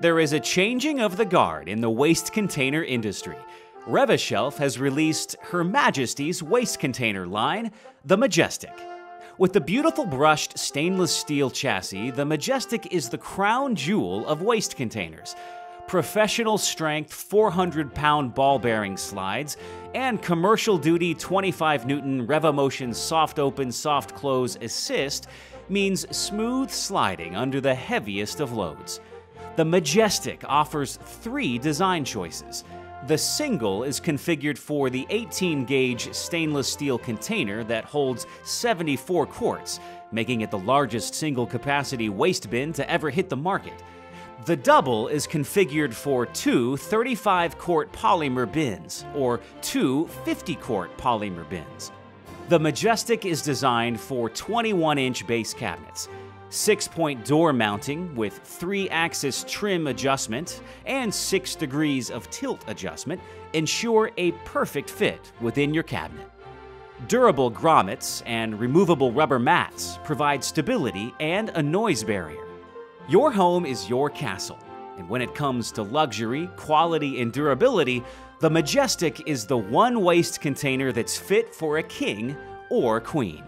There is a changing of the guard in the waste container industry. Rev-A-Shelf has released Her Majesty's waste container line, the Majestic. With the beautiful brushed stainless steel chassis, the Majestic is the crown jewel of waste containers. Professional strength 400 pound ball bearing slides and commercial duty 25 Newton RevoMotion soft open, soft close assist means smooth sliding under the heaviest of loads. The Majestic offers three design choices. The single is configured for the 18 gauge stainless steel container that holds 74 quarts, making it the largest single capacity waste bin to ever hit the market. The double is configured for two 35 quart polymer bins, or two 50 quart polymer bins. The Majestic is designed for 21 inch base cabinets, six point door mounting with three axis trim adjustment and six degrees of tilt adjustment ensure a perfect fit within your cabinet. Durable grommets and removable rubber mats provide stability and a noise barrier. Your home is your castle, and when it comes to luxury, quality, and durability, the Majestic is the one waste container that's fit for a king or queen.